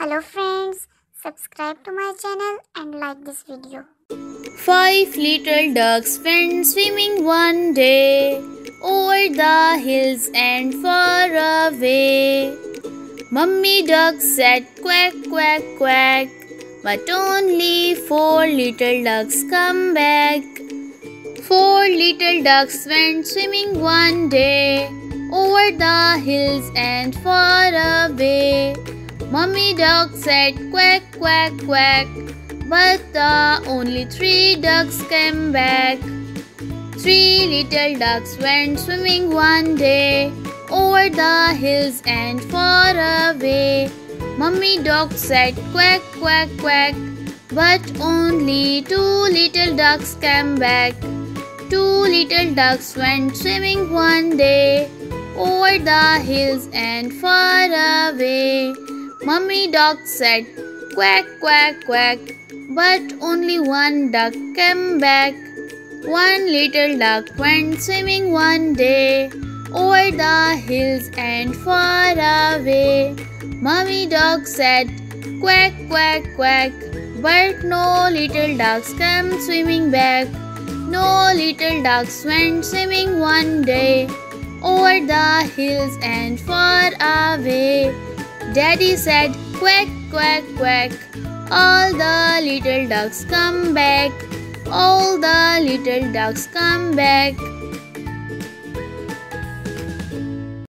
Hello friends, subscribe to my channel and like this video. Five little ducks went swimming one day over the hills and far away. Mummy duck said quack quack quack, but only four little ducks come back. Four little ducks went swimming one day over the hills and far away. Mummy duck said quack quack quack, but the only three ducks came back. Three little ducks went swimming one day over the hills and far away. Mummy duck said quack quack quack, but only two little ducks came back. Two little ducks went swimming one day over the hills and far away. Mummy duck said quack quack quack, but only one duck came back. One little duck went swimming one day over the hills and far away. Mummy duck said quack quack quack, but no little ducks came swimming back. No little ducks went swimming one day over the hills and far away. Daddy said quack quack quack. All the little ducks come back. All the little ducks come back.